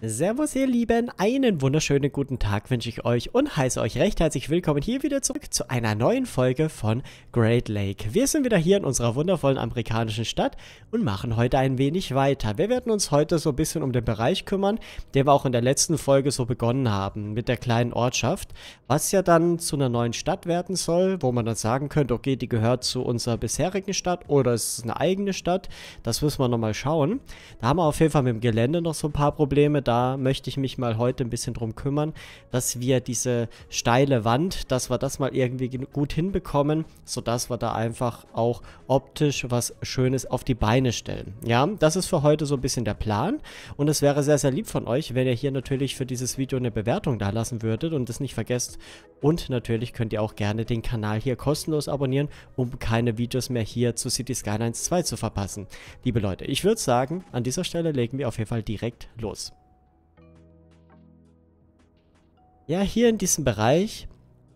Servus ihr Lieben, einen wunderschönen guten Tag wünsche ich euch und heiße euch recht herzlich willkommen hier wieder zurück zu einer neuen Folge von Great Lake. Wir sind wieder hier in unserer wundervollen amerikanischen Stadt und machen heute ein wenig weiter. Wir werden uns heute so ein bisschen um den Bereich kümmern, den wir auch in der letzten Folge so begonnen haben, mit der kleinen Ortschaft, was ja dann zu einer neuen Stadt werden soll, wo man dann sagen könnte, okay, die gehört zu unserer bisherigen Stadt oder es ist eine eigene Stadt. Das müssen wir nochmal schauen. Da haben wir auf jeden Fall mit dem Gelände noch so ein paar Probleme da möchte ich mich mal heute ein bisschen drum kümmern, dass wir diese steile Wand, dass wir das mal irgendwie gut hinbekommen, sodass wir da einfach auch optisch was Schönes auf die Beine stellen. Ja, das ist für heute so ein bisschen der Plan und es wäre sehr, sehr lieb von euch, wenn ihr hier natürlich für dieses Video eine Bewertung da lassen würdet und das nicht vergesst. Und natürlich könnt ihr auch gerne den Kanal hier kostenlos abonnieren, um keine Videos mehr hier zu City Skylines 2 zu verpassen. Liebe Leute, ich würde sagen, an dieser Stelle legen wir auf jeden Fall direkt los. Ja, hier in diesem Bereich,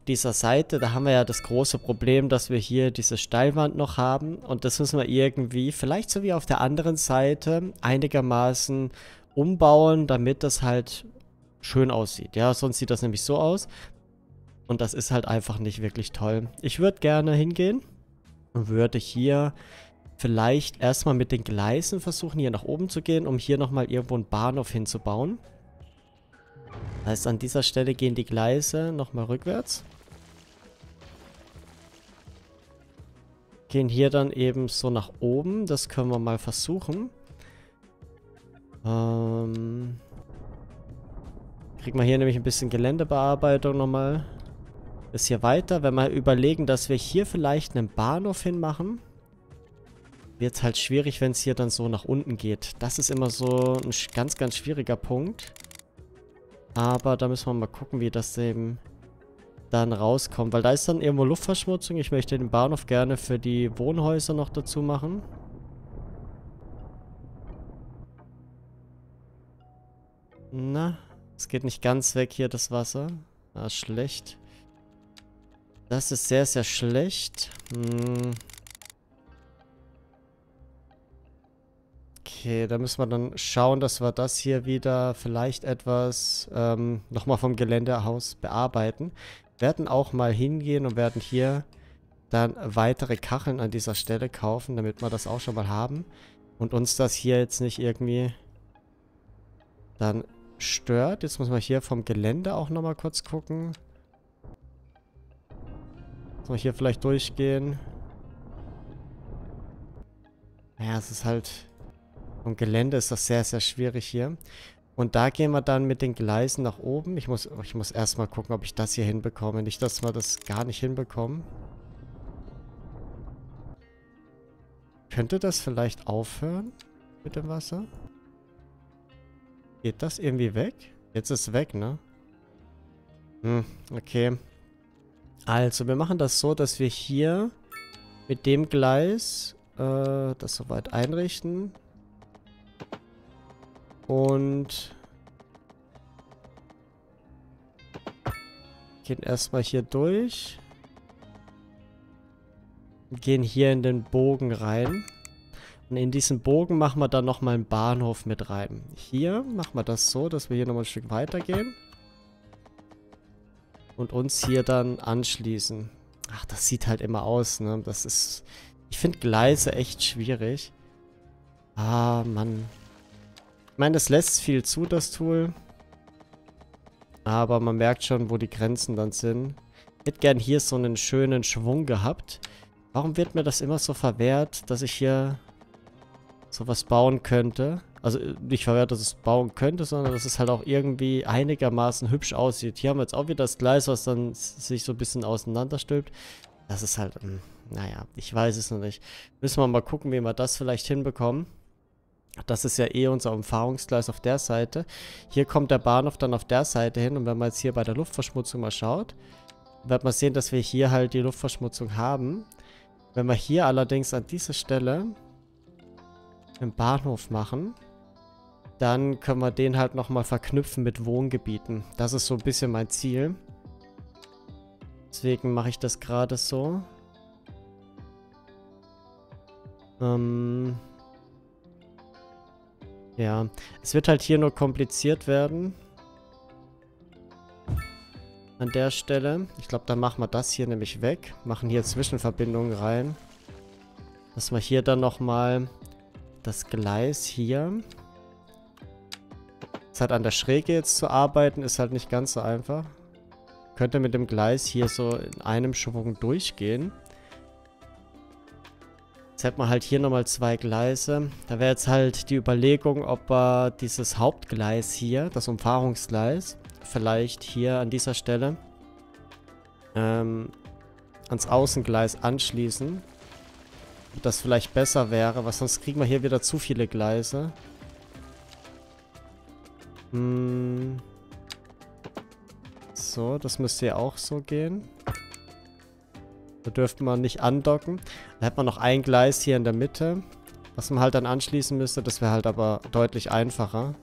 dieser Seite, da haben wir ja das große Problem, dass wir hier diese Steilwand noch haben. Und das müssen wir irgendwie, vielleicht so wie auf der anderen Seite, einigermaßen umbauen, damit das halt schön aussieht. Ja, sonst sieht das nämlich so aus. Und das ist halt einfach nicht wirklich toll. Ich würde gerne hingehen und würde hier vielleicht erstmal mit den Gleisen versuchen, hier nach oben zu gehen, um hier nochmal irgendwo einen Bahnhof hinzubauen. Das heißt, an dieser Stelle gehen die Gleise nochmal rückwärts. Gehen hier dann eben so nach oben. Das können wir mal versuchen. Ähm... Kriegen wir hier nämlich ein bisschen Geländebearbeitung nochmal. Ist hier weiter. Wenn wir überlegen, dass wir hier vielleicht einen Bahnhof hinmachen, wird es halt schwierig, wenn es hier dann so nach unten geht. Das ist immer so ein ganz, ganz schwieriger Punkt. Aber da müssen wir mal gucken, wie das eben dann rauskommt. Weil da ist dann irgendwo Luftverschmutzung. Ich möchte den Bahnhof gerne für die Wohnhäuser noch dazu machen. Na, es geht nicht ganz weg hier, das Wasser. Ah, schlecht. Das ist sehr, sehr schlecht. Hm. Okay, da müssen wir dann schauen, dass wir das hier wieder vielleicht etwas ähm, nochmal vom Geländehaus bearbeiten. Werden auch mal hingehen und werden hier dann weitere Kacheln an dieser Stelle kaufen, damit wir das auch schon mal haben. Und uns das hier jetzt nicht irgendwie dann stört. Jetzt muss man hier vom Gelände auch nochmal kurz gucken. Sollen wir hier vielleicht durchgehen? Ja, es ist halt vom Gelände ist das sehr, sehr schwierig hier. Und da gehen wir dann mit den Gleisen nach oben. Ich muss, ich muss erstmal gucken, ob ich das hier hinbekomme. Nicht, dass wir das gar nicht hinbekommen. Könnte das vielleicht aufhören mit dem Wasser? Geht das irgendwie weg? Jetzt ist es weg, ne? Hm, okay. Also, wir machen das so, dass wir hier mit dem Gleis äh, das soweit einrichten. Und gehen erstmal hier durch. Gehen hier in den Bogen rein. Und in diesen Bogen machen wir dann nochmal einen Bahnhof mit rein. Hier machen wir das so, dass wir hier nochmal ein Stück weiter gehen. Und uns hier dann anschließen. Ach, das sieht halt immer aus, ne? Das ist... Ich finde Gleise echt schwierig. Ah, Mann. Ich meine, das lässt viel zu, das Tool. Aber man merkt schon, wo die Grenzen dann sind. Ich hätte gern hier so einen schönen Schwung gehabt. Warum wird mir das immer so verwehrt, dass ich hier sowas bauen könnte? Also nicht verwehrt, dass es bauen könnte, sondern dass es halt auch irgendwie einigermaßen hübsch aussieht. Hier haben wir jetzt auch wieder das Gleis, was dann sich so ein bisschen auseinanderstülpt. Das ist halt, hm, naja, ich weiß es noch nicht. Müssen wir mal gucken, wie wir das vielleicht hinbekommen. Das ist ja eh unser Umfahrungsgleis auf der Seite. Hier kommt der Bahnhof dann auf der Seite hin. Und wenn man jetzt hier bei der Luftverschmutzung mal schaut, wird man sehen, dass wir hier halt die Luftverschmutzung haben. Wenn wir hier allerdings an dieser Stelle einen Bahnhof machen, dann können wir den halt nochmal verknüpfen mit Wohngebieten. Das ist so ein bisschen mein Ziel. Deswegen mache ich das gerade so. Ähm... Ja, es wird halt hier nur kompliziert werden. An der Stelle. Ich glaube, dann machen wir das hier nämlich weg. Machen hier Zwischenverbindungen rein. Dass wir hier dann nochmal das Gleis hier. Ist halt an der Schräge jetzt zu arbeiten, ist halt nicht ganz so einfach. Könnte mit dem Gleis hier so in einem Schwung durchgehen. Jetzt hätten wir halt hier nochmal zwei Gleise. Da wäre jetzt halt die Überlegung, ob wir dieses Hauptgleis hier, das Umfahrungsgleis, vielleicht hier an dieser Stelle ähm, ans Außengleis anschließen. Ob das vielleicht besser wäre, weil sonst kriegen wir hier wieder zu viele Gleise. Hm. So, das müsste ja auch so gehen. Da dürfte man nicht andocken. Da hat man noch ein Gleis hier in der Mitte, was man halt dann anschließen müsste. Das wäre halt aber deutlich einfacher.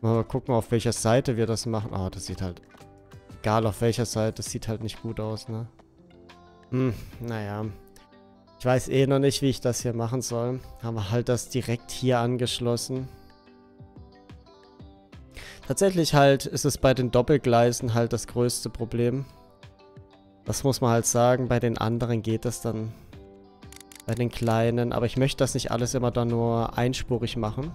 Mal gucken, auf welcher Seite wir das machen. Oh, das sieht halt... Egal auf welcher Seite, das sieht halt nicht gut aus, ne? Hm, naja. Ich weiß eh noch nicht, wie ich das hier machen soll. Haben wir halt das direkt hier angeschlossen. Tatsächlich halt ist es bei den Doppelgleisen halt das größte Problem. Das muss man halt sagen. Bei den anderen geht das dann. Bei den kleinen. Aber ich möchte das nicht alles immer dann nur einspurig machen.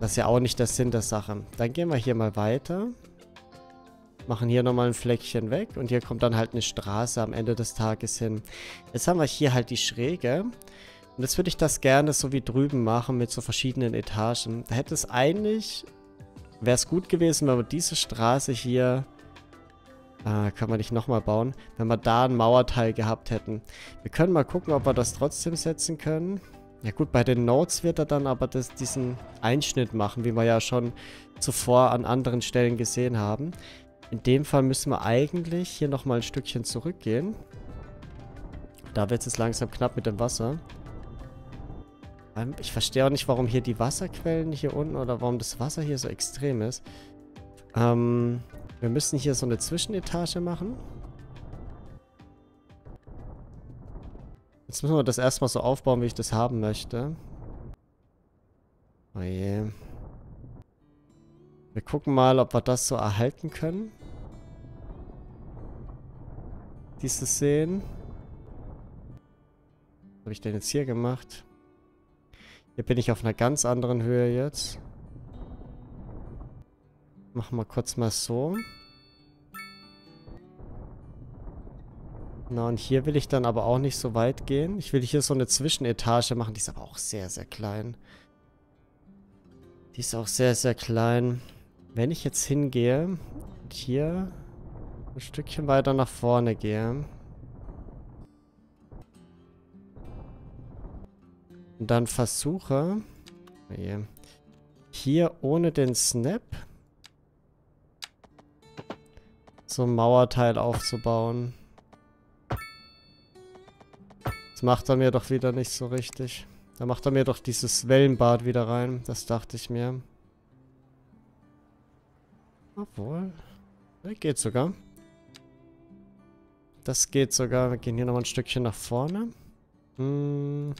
Das ist ja auch nicht der Sinn der Sache. Dann gehen wir hier mal weiter. Machen hier nochmal ein Fleckchen weg. Und hier kommt dann halt eine Straße am Ende des Tages hin. Jetzt haben wir hier halt die Schräge. Und jetzt würde ich das gerne so wie drüben machen mit so verschiedenen Etagen. Da hätte es eigentlich... Wäre es gut gewesen, wenn wir diese Straße hier äh, kann man nicht nochmal bauen. Wenn wir da ein Mauerteil gehabt hätten. Wir können mal gucken, ob wir das trotzdem setzen können. Ja gut, bei den Nodes wird er dann aber das, diesen Einschnitt machen, wie wir ja schon zuvor an anderen Stellen gesehen haben. In dem Fall müssen wir eigentlich hier nochmal ein Stückchen zurückgehen. Da wird es langsam knapp mit dem Wasser. Ähm, ich verstehe auch nicht, warum hier die Wasserquellen hier unten oder warum das Wasser hier so extrem ist. Ähm, wir müssen hier so eine Zwischenetage machen. Jetzt müssen wir das erstmal so aufbauen, wie ich das haben möchte. Oh je. Wir gucken mal, ob wir das so erhalten können. Dieses Sehen. Was habe ich denn jetzt hier gemacht? Hier bin ich auf einer ganz anderen Höhe jetzt. Machen wir kurz mal so. Na, und hier will ich dann aber auch nicht so weit gehen. Ich will hier so eine Zwischenetage machen. Die ist aber auch sehr, sehr klein. Die ist auch sehr, sehr klein. Wenn ich jetzt hingehe und hier ein Stückchen weiter nach vorne gehe. Und dann versuche... Hier ohne den Snap so ein Mauerteil aufzubauen. Das macht er mir doch wieder nicht so richtig. Da macht er mir doch dieses Wellenbad wieder rein. Das dachte ich mir. Obwohl. Das geht sogar. Das geht sogar. Wir gehen hier nochmal ein Stückchen nach vorne. Hm.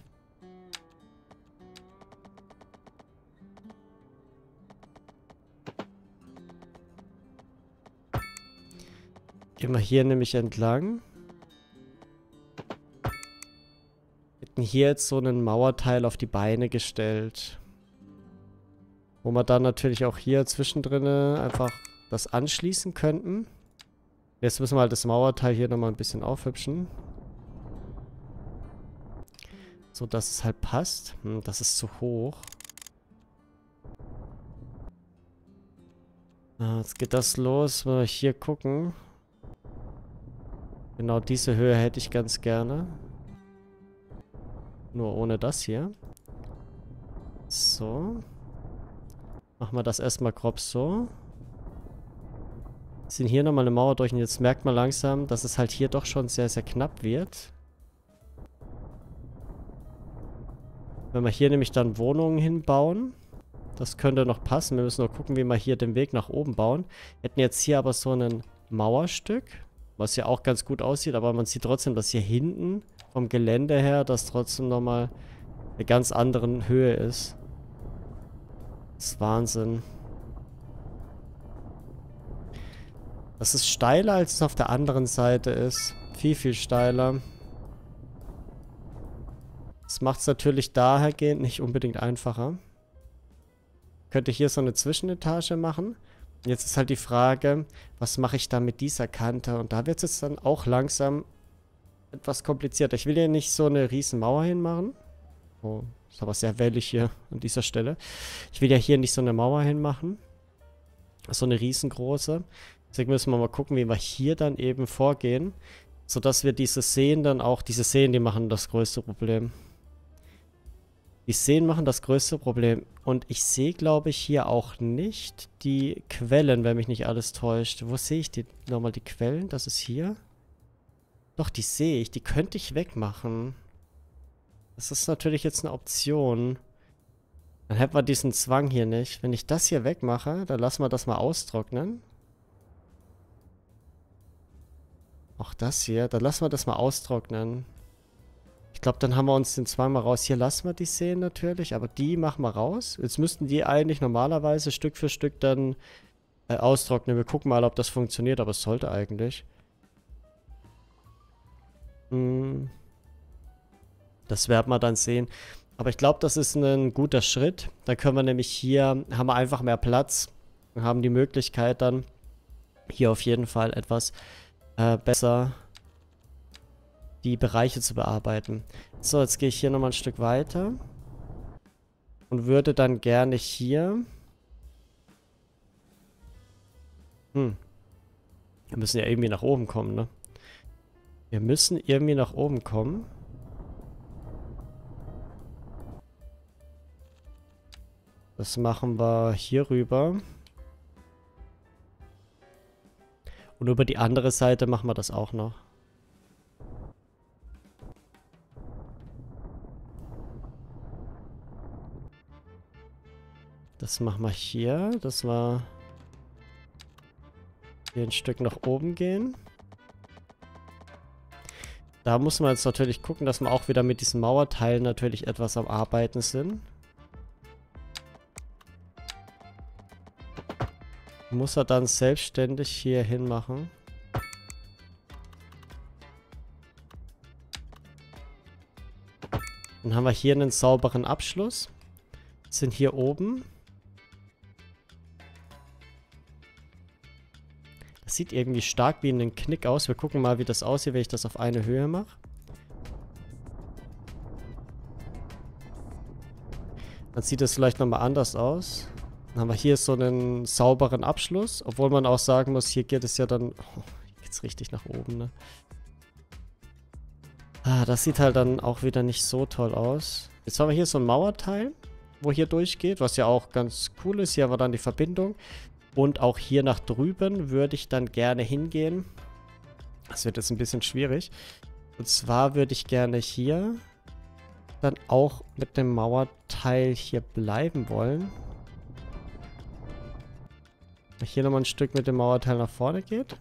Gehen wir hier nämlich entlang. Hätten hier jetzt so einen Mauerteil auf die Beine gestellt. Wo wir dann natürlich auch hier zwischendrin einfach das anschließen könnten. Jetzt müssen wir halt das Mauerteil hier nochmal ein bisschen aufhübschen. So, dass es halt passt. Hm, das ist zu hoch. Ah, jetzt geht das los. Mal hier gucken. Genau diese Höhe hätte ich ganz gerne. Nur ohne das hier. So. Machen wir das erstmal grob so. Ziehen hier nochmal eine Mauer durch und jetzt merkt man langsam, dass es halt hier doch schon sehr, sehr knapp wird. Wenn wir hier nämlich dann Wohnungen hinbauen, das könnte noch passen. Wir müssen nur gucken, wie wir hier den Weg nach oben bauen. Hätten jetzt hier aber so ein Mauerstück. Was ja auch ganz gut aussieht, aber man sieht trotzdem, dass hier hinten vom Gelände her das trotzdem nochmal eine ganz andere Höhe ist. Das ist Wahnsinn. Das ist steiler, als es auf der anderen Seite ist. Viel, viel steiler. Das macht es natürlich dahergehend nicht unbedingt einfacher. Könnte hier so eine Zwischenetage machen. Jetzt ist halt die Frage, was mache ich da mit dieser Kante? Und da wird es jetzt dann auch langsam etwas komplizierter. Ich will hier nicht so eine riesen Mauer hinmachen. Oh, ist aber sehr wellig hier an dieser Stelle. Ich will ja hier nicht so eine Mauer hinmachen. So eine riesengroße. Deswegen müssen wir mal gucken, wie wir hier dann eben vorgehen. Sodass wir diese Seen dann auch... Diese Seen, die machen das größte Problem. Die Seen machen das größte Problem. Und ich sehe, glaube ich, hier auch nicht die Quellen, wenn mich nicht alles täuscht. Wo sehe ich die nochmal die Quellen? Das ist hier. Doch, die sehe ich. Die könnte ich wegmachen. Das ist natürlich jetzt eine Option. Dann hätten wir diesen Zwang hier nicht. Wenn ich das hier wegmache, dann lassen wir das mal austrocknen. Auch das hier. Dann lassen wir das mal austrocknen. Ich glaube, dann haben wir uns den zweimal raus. Hier lassen wir die Seen natürlich, aber die machen wir raus. Jetzt müssten die eigentlich normalerweise Stück für Stück dann äh, austrocknen. Wir gucken mal, ob das funktioniert, aber es sollte eigentlich. Hm. Das werden wir dann sehen. Aber ich glaube, das ist ein guter Schritt. Da können wir nämlich hier, haben wir einfach mehr Platz. Und haben die Möglichkeit dann hier auf jeden Fall etwas äh, besser die Bereiche zu bearbeiten. So, jetzt gehe ich hier nochmal ein Stück weiter. Und würde dann gerne hier... Hm. Wir müssen ja irgendwie nach oben kommen, ne? Wir müssen irgendwie nach oben kommen. Das machen wir hier rüber. Und über die andere Seite machen wir das auch noch. Das machen wir hier. Das war hier ein Stück nach oben gehen. Da muss man jetzt natürlich gucken, dass wir auch wieder mit diesen Mauerteilen natürlich etwas am Arbeiten sind. Muss er dann selbstständig hier hinmachen. Dann haben wir hier einen sauberen Abschluss. Sind hier oben. Sieht irgendwie stark wie ein Knick aus. Wir gucken mal, wie das aussieht, wenn ich das auf eine Höhe mache. Dann sieht es vielleicht nochmal anders aus. Dann haben wir hier so einen sauberen Abschluss. Obwohl man auch sagen muss, hier geht es ja dann... Oh, hier geht es richtig nach oben, ne? Ah, das sieht halt dann auch wieder nicht so toll aus. Jetzt haben wir hier so ein Mauerteil, wo hier durchgeht, was ja auch ganz cool ist. Hier haben wir dann die Verbindung. Und auch hier nach drüben würde ich dann gerne hingehen. Das wird jetzt ein bisschen schwierig. Und zwar würde ich gerne hier dann auch mit dem Mauerteil hier bleiben wollen. Hier nochmal ein Stück mit dem Mauerteil nach vorne geht.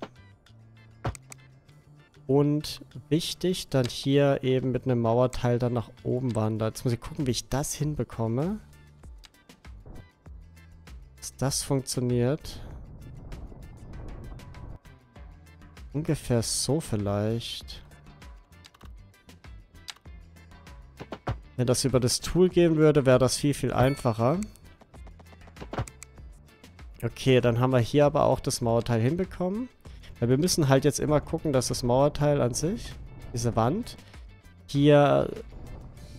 Und wichtig, dann hier eben mit einem Mauerteil dann nach oben wandert. Jetzt muss ich gucken, wie ich das hinbekomme das funktioniert. Ungefähr so vielleicht. Wenn das über das Tool gehen würde, wäre das viel, viel einfacher. Okay, dann haben wir hier aber auch das Mauerteil hinbekommen. Weil wir müssen halt jetzt immer gucken, dass das Mauerteil an sich, diese Wand, hier,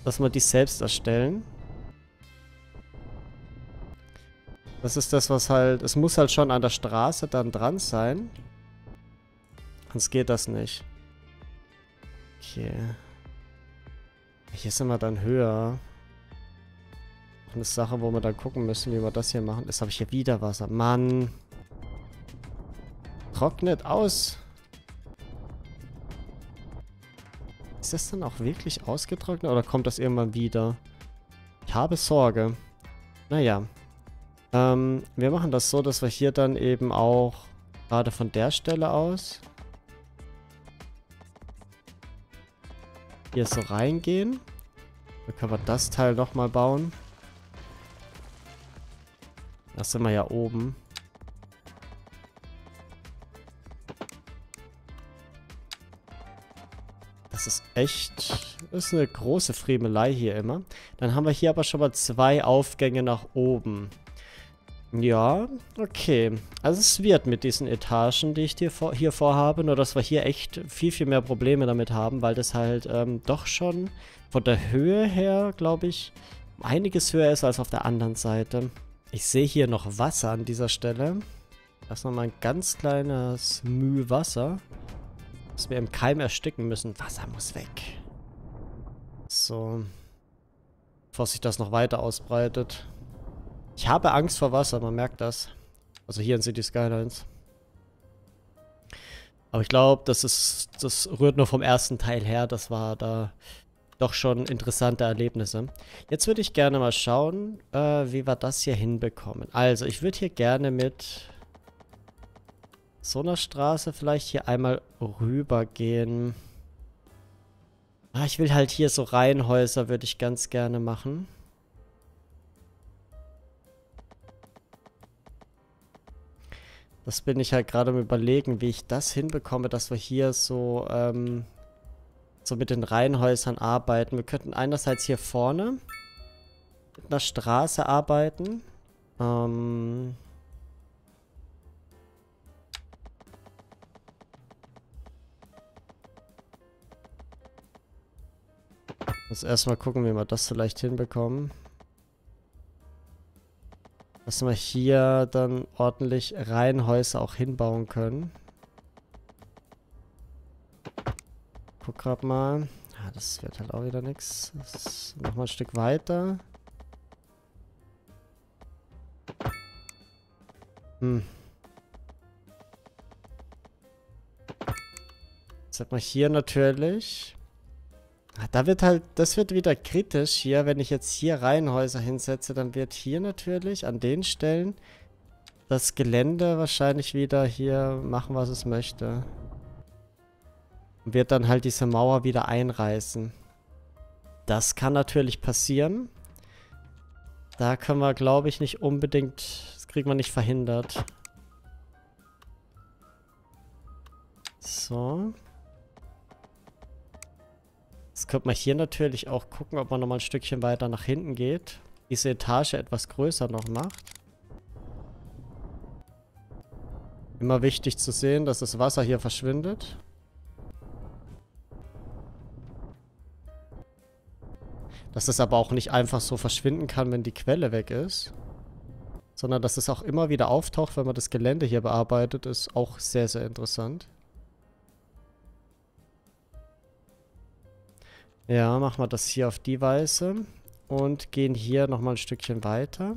dass wir die selbst erstellen. Das ist das, was halt... Es muss halt schon an der Straße dann dran sein. Sonst geht das nicht. Okay. Hier sind wir dann höher. Eine Sache, wo wir dann gucken müssen, wie wir das hier machen. Jetzt habe ich hier wieder Wasser. Mann. Trocknet aus. Ist das dann auch wirklich ausgetrocknet oder kommt das irgendwann wieder? Ich habe Sorge. Naja. Ähm, wir machen das so, dass wir hier dann eben auch gerade von der Stelle aus hier so reingehen. Dann können wir das Teil nochmal bauen. Das sind wir ja oben. Das ist echt... Das ist eine große Friemelei hier immer. Dann haben wir hier aber schon mal zwei Aufgänge nach oben. Ja, okay. Also es wird mit diesen Etagen, die ich hier, vor, hier vorhabe, nur dass wir hier echt viel, viel mehr Probleme damit haben, weil das halt ähm, doch schon von der Höhe her, glaube ich, einiges höher ist als auf der anderen Seite. Ich sehe hier noch Wasser an dieser Stelle. Das ist nochmal ein ganz kleines Mühe Wasser dass wir im Keim ersticken müssen. Wasser muss weg. So. Bevor sich das noch weiter ausbreitet. Ich habe Angst vor Wasser, man merkt das. Also hier in City Skylines. Aber ich glaube, das ist, das rührt nur vom ersten Teil her. Das war da doch schon interessante Erlebnisse. Jetzt würde ich gerne mal schauen, äh, wie wir das hier hinbekommen. Also, ich würde hier gerne mit so einer Straße vielleicht hier einmal rüber gehen. Ah, ich will halt hier so Reihenhäuser, würde ich ganz gerne machen. Das bin ich halt gerade am überlegen, wie ich das hinbekomme, dass wir hier so, ähm, so mit den Reihenhäusern arbeiten. Wir könnten einerseits hier vorne mit einer Straße arbeiten. Ähm... Muss erstmal gucken, wie wir das vielleicht hinbekommen. Dass wir hier dann ordentlich Reihenhäuser auch hinbauen können. Guck grad mal. Ja, das wird halt auch wieder nichts. Nochmal ein Stück weiter. Hm. Jetzt hat man hier natürlich Ah, da wird halt, das wird wieder kritisch hier, wenn ich jetzt hier Reihenhäuser hinsetze, dann wird hier natürlich an den Stellen das Gelände wahrscheinlich wieder hier machen, was es möchte. Und wird dann halt diese Mauer wieder einreißen. Das kann natürlich passieren. Da können wir, glaube ich, nicht unbedingt... Das kriegt man nicht verhindert. So. Jetzt könnte man hier natürlich auch gucken, ob man nochmal ein Stückchen weiter nach hinten geht. Diese Etage etwas größer noch macht. Immer wichtig zu sehen, dass das Wasser hier verschwindet. Dass es aber auch nicht einfach so verschwinden kann, wenn die Quelle weg ist. Sondern dass es auch immer wieder auftaucht, wenn man das Gelände hier bearbeitet, ist auch sehr, sehr interessant. Ja, machen wir das hier auf die Weise. Und gehen hier nochmal ein Stückchen weiter.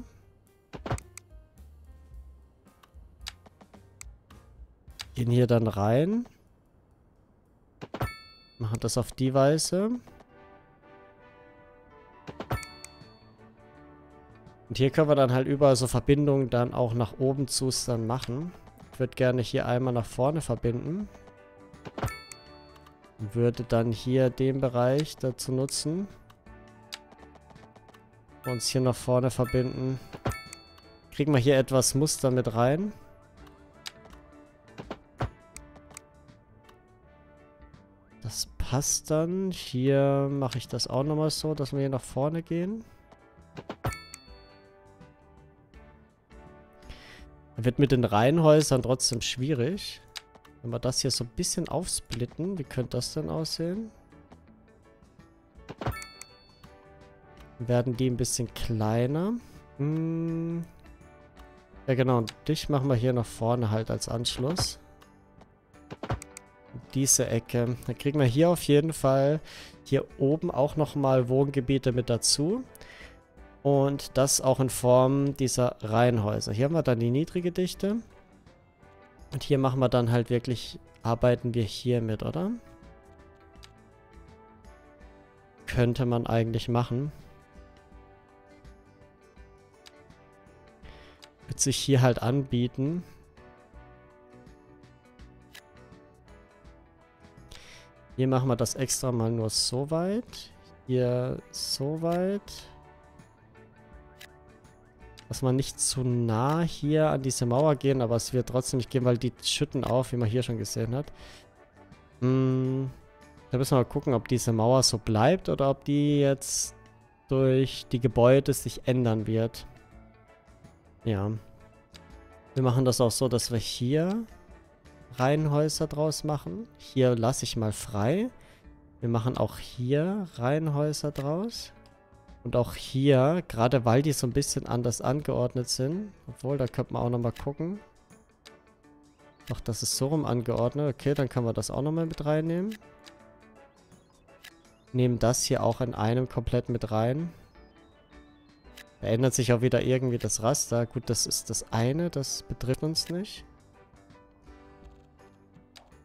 Gehen hier dann rein. Machen das auf die Weise. Und hier können wir dann halt überall so Verbindungen dann auch nach oben zu dann machen. Ich würde gerne hier einmal nach vorne verbinden. Würde dann hier den Bereich dazu nutzen. Uns hier nach vorne verbinden. Kriegen wir hier etwas Muster mit rein. Das passt dann. Hier mache ich das auch nochmal so, dass wir hier nach vorne gehen. Wird mit den Reihenhäusern trotzdem schwierig. Wenn wir das hier so ein bisschen aufsplitten, wie könnte das denn aussehen? Werden die ein bisschen kleiner. Hm. Ja genau, und dich machen wir hier nach vorne halt als Anschluss. Diese Ecke. Dann kriegen wir hier auf jeden Fall hier oben auch nochmal Wohngebiete mit dazu. Und das auch in Form dieser Reihenhäuser. Hier haben wir dann die niedrige Dichte. Und hier machen wir dann halt wirklich, arbeiten wir hier mit, oder? Könnte man eigentlich machen. Wird sich hier halt anbieten. Hier machen wir das extra mal nur so weit. Hier so weit. Dass wir nicht zu nah hier an diese Mauer gehen, aber es wird trotzdem nicht gehen, weil die schütten auf, wie man hier schon gesehen hat. Hm, da müssen wir mal gucken, ob diese Mauer so bleibt oder ob die jetzt durch die Gebäude sich ändern wird. Ja. Wir machen das auch so, dass wir hier Reihenhäuser draus machen. Hier lasse ich mal frei. Wir machen auch hier Reihenhäuser draus. Und auch hier, gerade weil die so ein bisschen anders angeordnet sind. Obwohl, da könnte man auch nochmal gucken. Doch, das ist so rum angeordnet. Okay, dann können wir das auch nochmal mit reinnehmen. Nehmen das hier auch in einem komplett mit rein. Da ändert sich auch wieder irgendwie das Raster. Gut, das ist das eine, das betrifft uns nicht.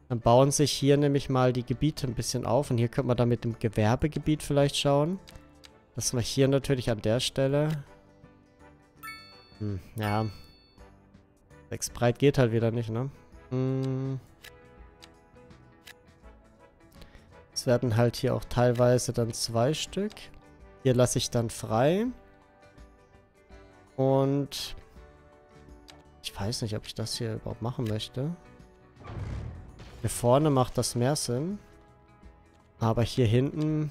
Dann bauen sich hier nämlich mal die Gebiete ein bisschen auf. Und hier könnte man dann mit dem Gewerbegebiet vielleicht schauen. Dass wir hier natürlich an der Stelle... Hm, ja. Sechs breit geht halt wieder nicht, ne? Hm. Es werden halt hier auch teilweise dann zwei Stück. Hier lasse ich dann frei. Und... Ich weiß nicht, ob ich das hier überhaupt machen möchte. Hier vorne macht das mehr Sinn. Aber hier hinten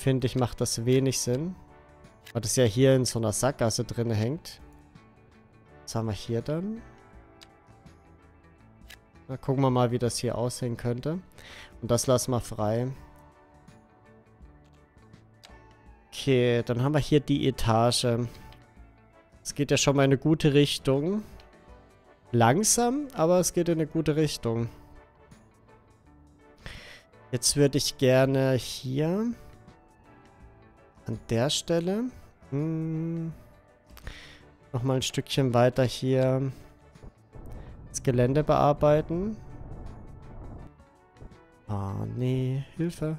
finde ich, macht das wenig Sinn. Weil das ja hier in so einer Sackgasse drin hängt. Was haben wir hier dann? Na, gucken wir mal, wie das hier aussehen könnte. Und das lassen wir frei. Okay, dann haben wir hier die Etage. Es geht ja schon mal in eine gute Richtung. Langsam, aber es geht in eine gute Richtung. Jetzt würde ich gerne hier an der Stelle hm, nochmal ein Stückchen weiter hier das Gelände bearbeiten. Ah, nee, Hilfe.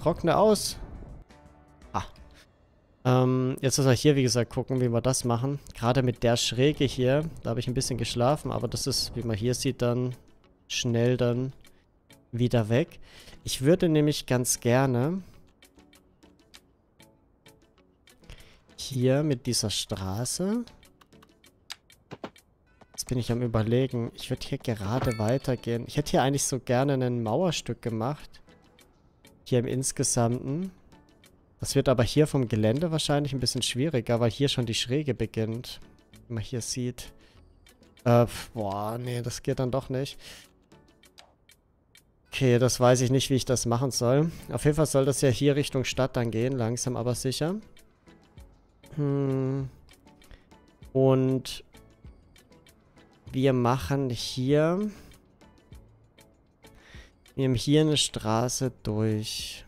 Trockne aus. Ähm, jetzt müssen wir hier, wie gesagt, gucken, wie wir das machen. Gerade mit der Schräge hier, da habe ich ein bisschen geschlafen, aber das ist, wie man hier sieht, dann schnell dann wieder weg. Ich würde nämlich ganz gerne hier mit dieser Straße, jetzt bin ich am überlegen, ich würde hier gerade weitergehen. Ich hätte hier eigentlich so gerne ein Mauerstück gemacht. Hier im Insgesamten. Das wird aber hier vom Gelände wahrscheinlich ein bisschen schwieriger, weil hier schon die Schräge beginnt. Wie man hier sieht. Äh, boah, nee, das geht dann doch nicht. Okay, das weiß ich nicht, wie ich das machen soll. Auf jeden Fall soll das ja hier Richtung Stadt dann gehen, langsam aber sicher. Hm. Und wir machen hier... Wir haben hier eine Straße durch...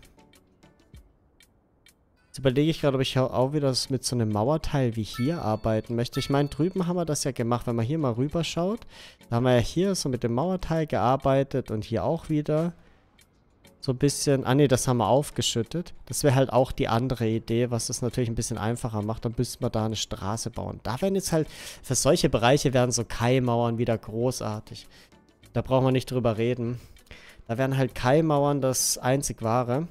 Jetzt überlege ich gerade, ob ich auch wieder mit so einem Mauerteil wie hier arbeiten möchte. Ich meine, drüben haben wir das ja gemacht. Wenn man hier mal rüber schaut, da haben wir ja hier so mit dem Mauerteil gearbeitet und hier auch wieder. So ein bisschen, ah ne, das haben wir aufgeschüttet. Das wäre halt auch die andere Idee, was das natürlich ein bisschen einfacher macht. Dann müssten wir da eine Straße bauen. Da werden jetzt halt, für solche Bereiche werden so Kaimauern wieder großartig. Da brauchen wir nicht drüber reden. Da werden halt Kaimauern das einzig wahre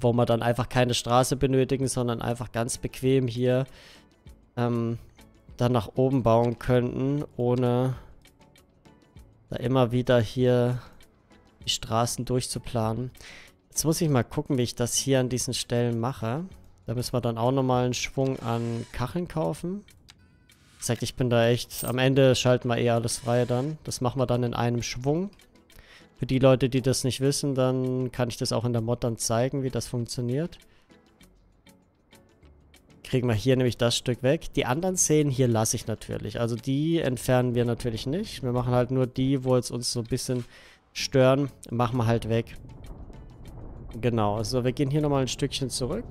wo wir dann einfach keine Straße benötigen, sondern einfach ganz bequem hier ähm, dann nach oben bauen könnten, ohne da immer wieder hier die Straßen durchzuplanen. Jetzt muss ich mal gucken, wie ich das hier an diesen Stellen mache. Da müssen wir dann auch nochmal einen Schwung an Kacheln kaufen. Ich sag, ich bin da echt... Am Ende schalten wir eh alles frei dann. Das machen wir dann in einem Schwung. Für die Leute, die das nicht wissen, dann kann ich das auch in der Mod dann zeigen, wie das funktioniert. Kriegen wir hier nämlich das Stück weg. Die anderen Szenen hier lasse ich natürlich. Also die entfernen wir natürlich nicht. Wir machen halt nur die, wo jetzt uns so ein bisschen stören, machen wir halt weg. Genau, also wir gehen hier nochmal ein Stückchen zurück.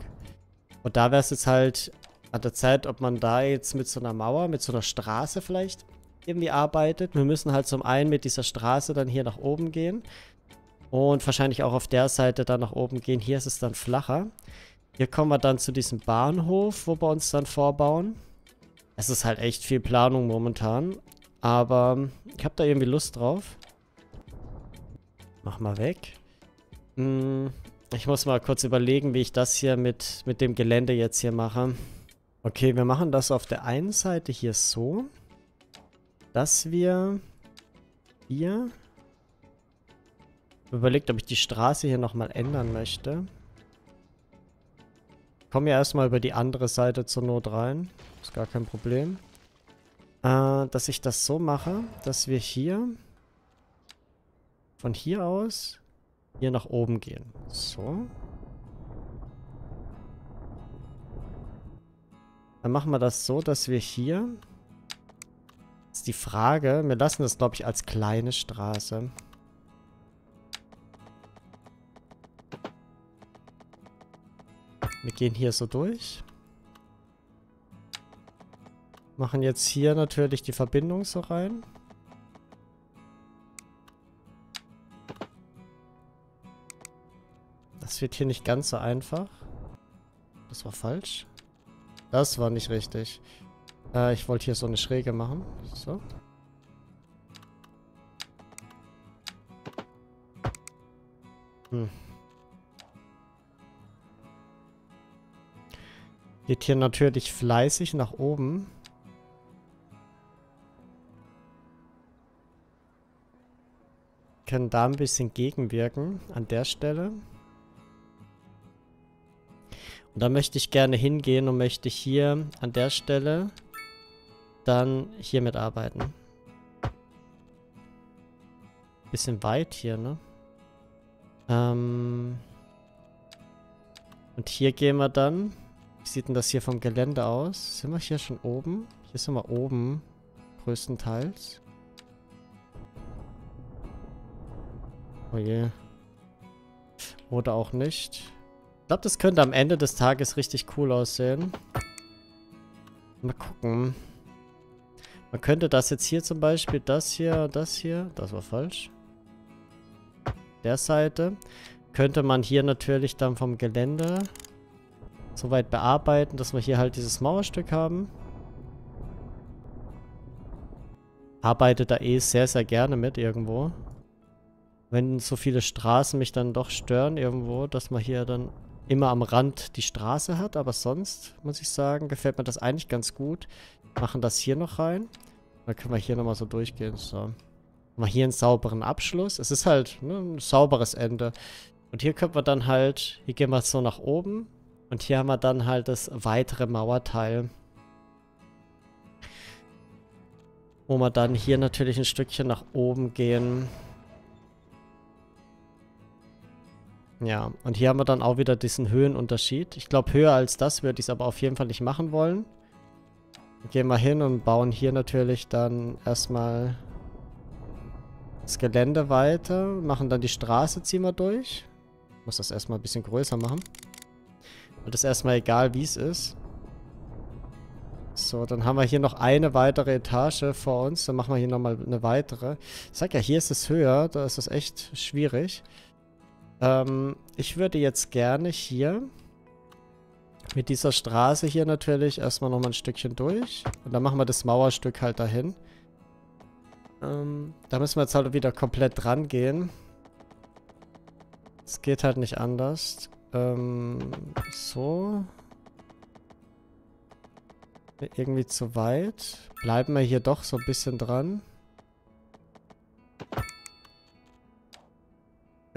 Und da wäre es jetzt halt an der Zeit, ob man da jetzt mit so einer Mauer, mit so einer Straße vielleicht irgendwie arbeitet. Wir müssen halt zum einen mit dieser Straße dann hier nach oben gehen. Und wahrscheinlich auch auf der Seite dann nach oben gehen. Hier ist es dann flacher. Hier kommen wir dann zu diesem Bahnhof, wo wir uns dann vorbauen. Es ist halt echt viel Planung momentan. Aber ich habe da irgendwie Lust drauf. Mach mal weg. Hm, Ich muss mal kurz überlegen, wie ich das hier mit, mit dem Gelände jetzt hier mache. Okay, wir machen das auf der einen Seite hier so, dass wir hier... Überlegt, ob ich die Straße hier nochmal ändern möchte. Kommen ja erstmal über die andere Seite zur Not rein. Ist gar kein Problem. Äh, dass ich das so mache, dass wir hier von hier aus hier nach oben gehen. So. Dann machen wir das so, dass wir hier... Das ist die Frage. Wir lassen das, glaube ich, als kleine Straße. Wir gehen hier so durch. Machen jetzt hier natürlich die Verbindung so rein. Das wird hier nicht ganz so einfach. Das war falsch. Das war nicht richtig. Äh, ich wollte hier so eine Schräge machen. So. Hm. Geht hier natürlich fleißig nach oben. Können da ein bisschen gegenwirken an der Stelle. Und da möchte ich gerne hingehen und möchte hier an der Stelle dann hier mitarbeiten. Bisschen weit hier, ne? Ähm und hier gehen wir dann wie sieht denn das hier vom Gelände aus? Sind wir hier schon oben? Hier sind wir oben. Größtenteils. Oh je. Oder auch nicht. Ich glaube, das könnte am Ende des Tages richtig cool aussehen. Mal gucken. Man könnte das jetzt hier zum Beispiel, das hier, das hier, das war falsch. Der Seite. Könnte man hier natürlich dann vom Gelände soweit bearbeiten, dass wir hier halt dieses Mauerstück haben. Arbeite da eh sehr, sehr gerne mit irgendwo. Wenn so viele Straßen mich dann doch stören irgendwo, dass man hier dann immer am Rand die Straße hat. Aber sonst, muss ich sagen, gefällt mir das eigentlich ganz gut. Machen das hier noch rein. Dann können wir hier nochmal so durchgehen. So. Wir hier einen sauberen Abschluss. Es ist halt ne, ein sauberes Ende. Und hier können wir dann halt, hier gehen wir so nach oben. Und hier haben wir dann halt das weitere Mauerteil. Wo wir dann hier natürlich ein Stückchen nach oben gehen. Ja, und hier haben wir dann auch wieder diesen Höhenunterschied. Ich glaube, höher als das würde ich es aber auf jeden Fall nicht machen wollen. Gehen wir hin und bauen hier natürlich dann erstmal das Gelände weiter. Machen dann die Straße, ziehen wir durch. Muss das erstmal ein bisschen größer machen. Und ist erstmal egal, wie es ist. So, dann haben wir hier noch eine weitere Etage vor uns. Dann machen wir hier nochmal eine weitere. Ich sag ja, hier ist es höher. Da ist es echt schwierig. Ähm, ich würde jetzt gerne hier mit dieser Straße hier natürlich erstmal nochmal ein Stückchen durch. Und dann machen wir das Mauerstück halt dahin. Ähm, da müssen wir jetzt halt wieder komplett dran gehen. Es geht halt nicht anders. Ähm, so. Irgendwie zu weit. Bleiben wir hier doch so ein bisschen dran.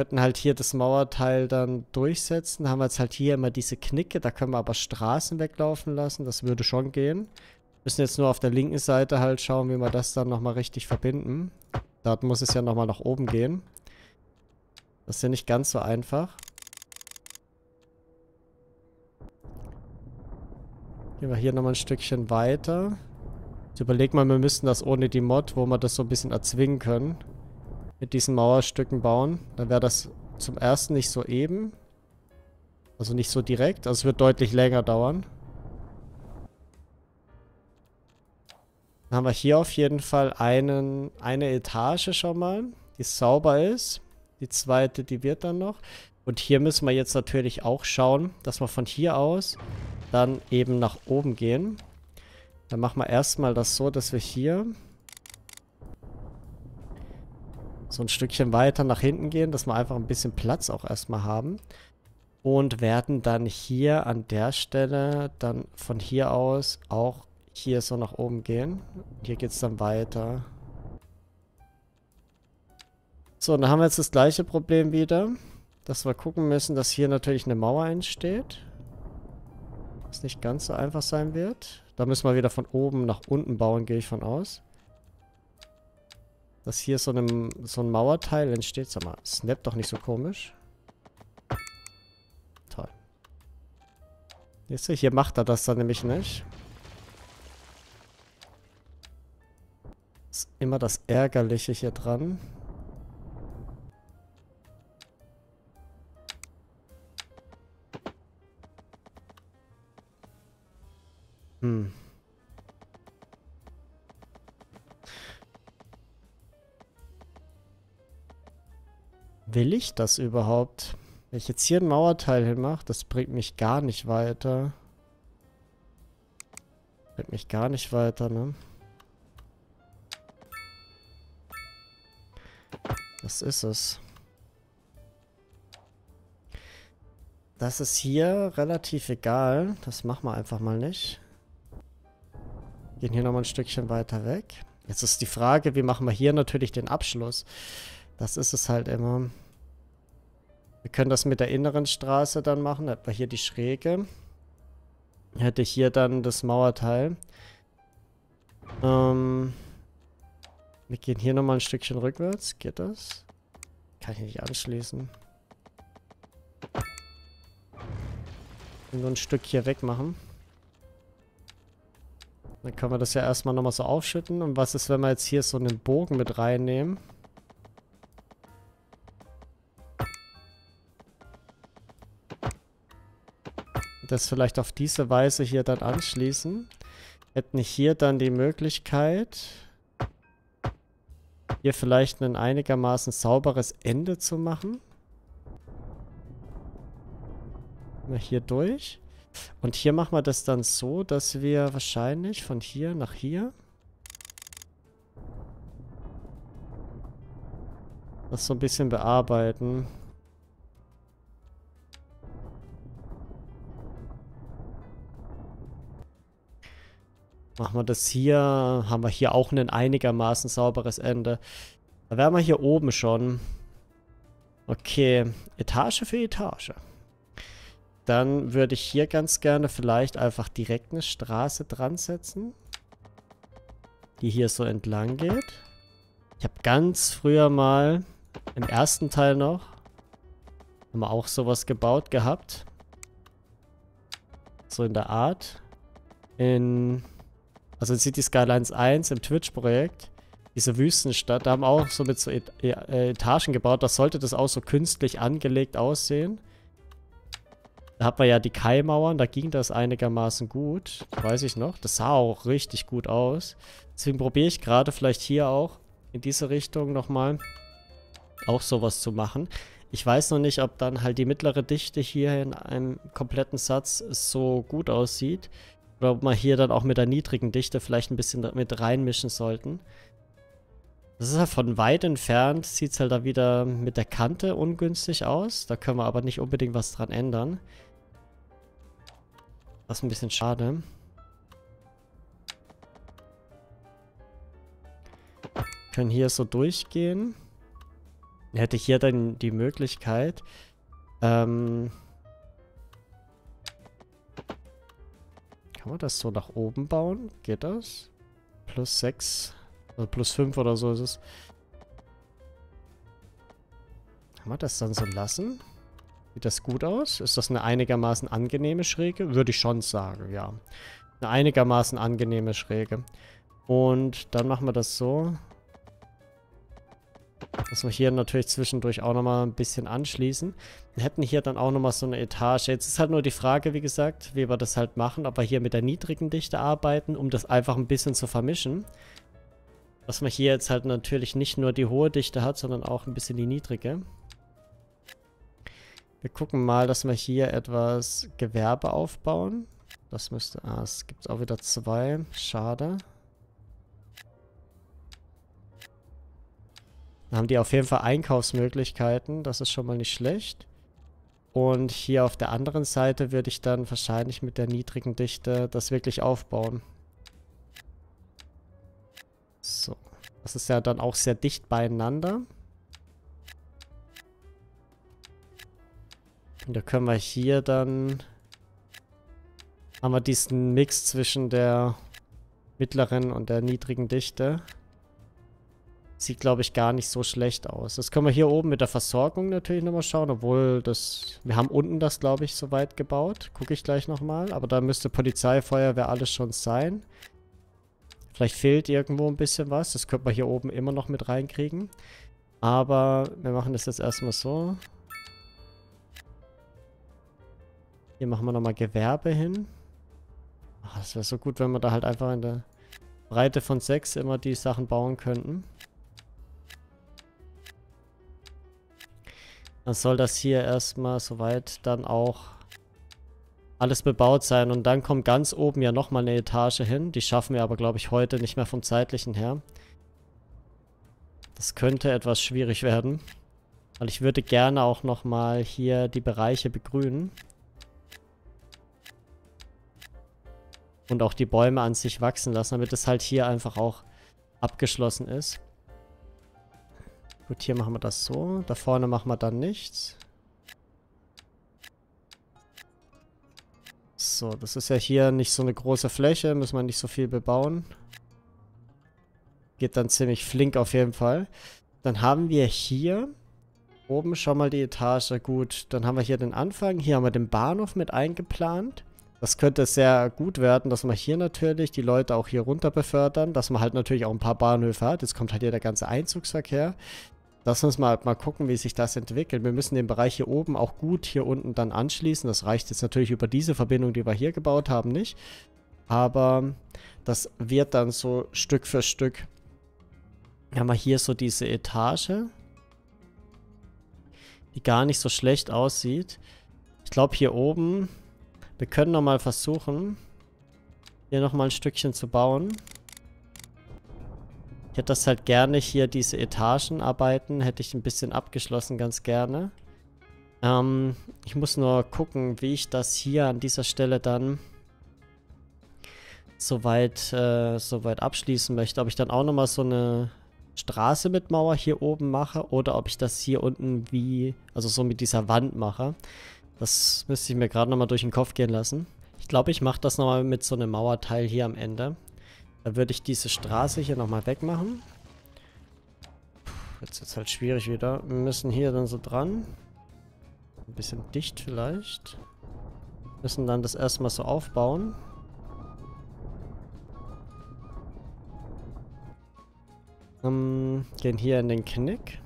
Könnten halt hier das Mauerteil dann durchsetzen. Da haben wir jetzt halt hier immer diese Knicke. Da können wir aber Straßen weglaufen lassen. Das würde schon gehen. Müssen jetzt nur auf der linken Seite halt schauen, wie wir das dann nochmal richtig verbinden. Dort muss es ja nochmal nach oben gehen. Das ist ja nicht ganz so einfach. Gehen wir hier nochmal ein Stückchen weiter. Ich überlege mal, wir müssten das ohne die Mod, wo wir das so ein bisschen erzwingen können, mit diesen Mauerstücken bauen. Dann wäre das zum ersten nicht so eben. Also nicht so direkt. Also es wird deutlich länger dauern. Dann haben wir hier auf jeden Fall einen, eine Etage schon mal, die sauber ist. Die zweite, die wird dann noch. Und hier müssen wir jetzt natürlich auch schauen, dass wir von hier aus dann eben nach oben gehen. Dann machen wir erstmal das so, dass wir hier so ein Stückchen weiter nach hinten gehen, dass wir einfach ein bisschen Platz auch erstmal haben. und werden dann hier an der Stelle dann von hier aus auch hier so nach oben gehen. Hier geht es dann weiter. So, dann haben wir jetzt das gleiche Problem wieder, dass wir gucken müssen, dass hier natürlich eine Mauer entsteht. Was nicht ganz so einfach sein wird. Da müssen wir wieder von oben nach unten bauen, gehe ich von aus. Dass hier so, einem, so ein Mauerteil entsteht. Sag mal, snappt doch nicht so komisch. Toll. Du, hier macht er das dann nämlich nicht. Ist immer das Ärgerliche hier dran. Hm. Will ich das überhaupt? Wenn ich jetzt hier ein Mauerteil hinmache, das bringt mich gar nicht weiter. Bringt mich gar nicht weiter, ne? Das ist es. Das ist hier relativ egal. Das machen wir einfach mal nicht. Gehen hier nochmal ein Stückchen weiter weg. Jetzt ist die Frage, wie machen wir hier natürlich den Abschluss? Das ist es halt immer. Wir können das mit der inneren Straße dann machen. Hätten wir hier die Schräge. Hätte ich hier dann das Mauerteil. Ähm, wir gehen hier nochmal ein Stückchen rückwärts. Geht das? Kann ich nicht anschließen. Nur ein Stück hier wegmachen. Dann können wir das ja erstmal nochmal so aufschütten. Und was ist, wenn wir jetzt hier so einen Bogen mit reinnehmen? Das vielleicht auf diese Weise hier dann anschließen. Hätten hier dann die Möglichkeit, hier vielleicht ein einigermaßen sauberes Ende zu machen. Hier durch. Und hier machen wir das dann so, dass wir wahrscheinlich von hier nach hier das so ein bisschen bearbeiten. Machen wir das hier, haben wir hier auch ein einigermaßen sauberes Ende. Da wären wir hier oben schon. Okay, Etage für Etage. Dann würde ich hier ganz gerne vielleicht einfach direkt eine Straße dran setzen. Die hier so entlang geht. Ich habe ganz früher mal, im ersten Teil noch, haben wir auch sowas gebaut gehabt. So in der Art. In, also in City Skylines 1 im Twitch-Projekt. Diese Wüstenstadt, da haben auch so mit so Et äh, Etagen gebaut. Das sollte das auch so künstlich angelegt aussehen. Da hat man ja die Keimauern, da ging das einigermaßen gut. Weiß ich noch. Das sah auch richtig gut aus. Deswegen probiere ich gerade vielleicht hier auch in diese Richtung nochmal auch sowas zu machen. Ich weiß noch nicht, ob dann halt die mittlere Dichte hier in einem kompletten Satz so gut aussieht. Oder ob man hier dann auch mit der niedrigen Dichte vielleicht ein bisschen mit reinmischen sollten. Das ist ja halt von weit entfernt, sieht es halt da wieder mit der Kante ungünstig aus. Da können wir aber nicht unbedingt was dran ändern. Das ist ein bisschen schade. Können hier so durchgehen. Hätte ich hier dann die Möglichkeit, ähm, Kann man das so nach oben bauen? Geht das? Plus 6. Also plus 5 oder so ist es. Kann man das dann so lassen? Sieht das gut aus? Ist das eine einigermaßen angenehme Schräge? Würde ich schon sagen, ja. Eine einigermaßen angenehme Schräge. Und dann machen wir das so. Dass wir hier natürlich zwischendurch auch nochmal ein bisschen anschließen. Wir hätten hier dann auch nochmal so eine Etage. Jetzt ist halt nur die Frage, wie gesagt, wie wir das halt machen. Ob wir hier mit der niedrigen Dichte arbeiten, um das einfach ein bisschen zu vermischen. Dass man hier jetzt halt natürlich nicht nur die hohe Dichte hat, sondern auch ein bisschen die niedrige. Wir gucken mal, dass wir hier etwas Gewerbe aufbauen. Das müsste... Ah, es gibt auch wieder zwei. Schade. Dann haben die auf jeden Fall Einkaufsmöglichkeiten. Das ist schon mal nicht schlecht. Und hier auf der anderen Seite würde ich dann wahrscheinlich mit der niedrigen Dichte das wirklich aufbauen. So. Das ist ja dann auch sehr dicht beieinander. Und da können wir hier dann... Haben wir diesen Mix zwischen der mittleren und der niedrigen Dichte. Sieht, glaube ich, gar nicht so schlecht aus. Das können wir hier oben mit der Versorgung natürlich nochmal schauen, obwohl das... Wir haben unten das, glaube ich, soweit gebaut. Gucke ich gleich nochmal. Aber da müsste Polizei, Feuerwehr alles schon sein. Vielleicht fehlt irgendwo ein bisschen was. Das könnte man hier oben immer noch mit reinkriegen. Aber wir machen das jetzt erstmal so. Hier machen wir nochmal Gewerbe hin. Ach, das wäre so gut, wenn wir da halt einfach in der Breite von 6 immer die Sachen bauen könnten. Dann soll das hier erstmal soweit dann auch alles bebaut sein. Und dann kommt ganz oben ja nochmal eine Etage hin. Die schaffen wir aber, glaube ich, heute nicht mehr vom zeitlichen her. Das könnte etwas schwierig werden. Weil ich würde gerne auch nochmal hier die Bereiche begrünen. Und auch die Bäume an sich wachsen lassen, damit es halt hier einfach auch abgeschlossen ist. Gut, hier machen wir das so. Da vorne machen wir dann nichts. So, das ist ja hier nicht so eine große Fläche, müssen wir nicht so viel bebauen. Geht dann ziemlich flink auf jeden Fall. Dann haben wir hier oben schon mal die Etage. Gut, dann haben wir hier den Anfang. Hier haben wir den Bahnhof mit eingeplant. Das könnte sehr gut werden, dass wir hier natürlich die Leute auch hier runter befördern, dass man halt natürlich auch ein paar Bahnhöfe hat. Jetzt kommt halt hier der ganze Einzugsverkehr. Lass uns mal, mal gucken, wie sich das entwickelt. Wir müssen den Bereich hier oben auch gut hier unten dann anschließen. Das reicht jetzt natürlich über diese Verbindung, die wir hier gebaut haben, nicht. Aber das wird dann so Stück für Stück. Haben wir hier so diese Etage, die gar nicht so schlecht aussieht. Ich glaube hier oben, wir können nochmal versuchen, hier nochmal ein Stückchen zu bauen. Ich hätte das halt gerne hier, diese Etagenarbeiten, hätte ich ein bisschen abgeschlossen, ganz gerne. Ähm, ich muss nur gucken, wie ich das hier an dieser Stelle dann soweit, äh, soweit abschließen möchte. Ob ich dann auch nochmal so eine Straße mit Mauer hier oben mache oder ob ich das hier unten wie, also so mit dieser Wand mache. Das müsste ich mir gerade nochmal durch den Kopf gehen lassen. Ich glaube, ich mache das nochmal mit so einem Mauerteil hier am Ende. Da würde ich diese Straße hier nochmal wegmachen. Jetzt ist halt schwierig wieder. Wir müssen hier dann so dran. Ein bisschen dicht vielleicht. Müssen dann das erstmal so aufbauen. Ähm, gehen hier in den Knick.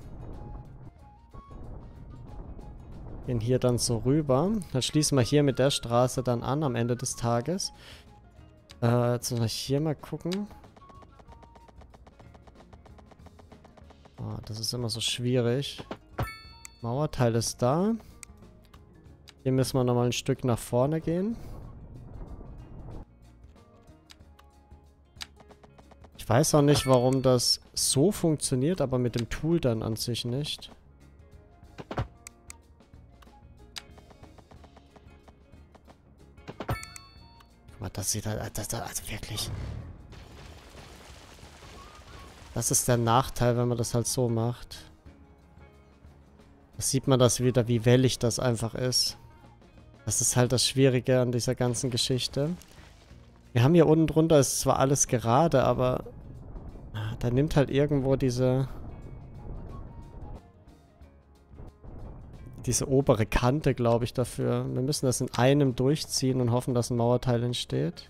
Gehen hier dann so rüber. Dann schließen wir hier mit der Straße dann an am Ende des Tages. Äh, jetzt muss ich hier mal gucken. Oh, das ist immer so schwierig. Mauerteil ist da. Hier müssen wir nochmal ein Stück nach vorne gehen. Ich weiß auch nicht, warum das so funktioniert, aber mit dem Tool dann an sich nicht. Das sieht halt, das, also wirklich. Das ist der Nachteil, wenn man das halt so macht. Da sieht man das wieder, wie wellig das einfach ist. Das ist halt das Schwierige an dieser ganzen Geschichte. Wir haben hier unten drunter, ist zwar alles gerade, aber da nimmt halt irgendwo diese diese obere Kante, glaube ich, dafür. Wir müssen das in einem durchziehen und hoffen, dass ein Mauerteil entsteht.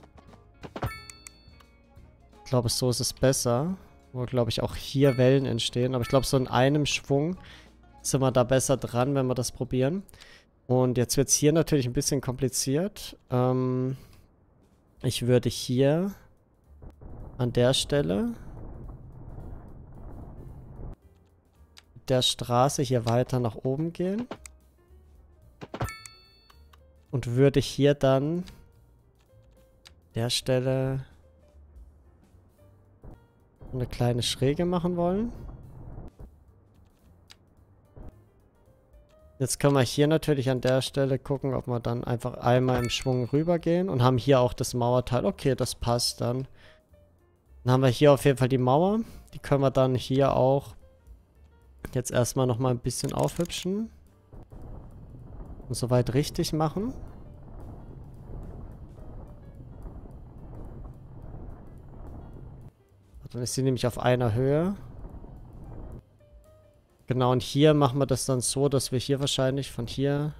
Ich glaube, so ist es besser. Wo, glaube ich, auch hier Wellen entstehen. Aber ich glaube, so in einem Schwung sind wir da besser dran, wenn wir das probieren. Und jetzt wird es hier natürlich ein bisschen kompliziert. Ähm, ich würde hier an der Stelle der Straße hier weiter nach oben gehen. Und würde hier dann der Stelle eine kleine Schräge machen wollen. Jetzt können wir hier natürlich an der Stelle gucken, ob wir dann einfach einmal im Schwung rübergehen und haben hier auch das Mauerteil. Okay, das passt dann. Dann haben wir hier auf jeden Fall die Mauer. Die können wir dann hier auch jetzt erstmal nochmal ein bisschen aufhübschen. Und soweit richtig machen. Dann ist sie nämlich auf einer Höhe. Genau, und hier machen wir das dann so, dass wir hier wahrscheinlich von hier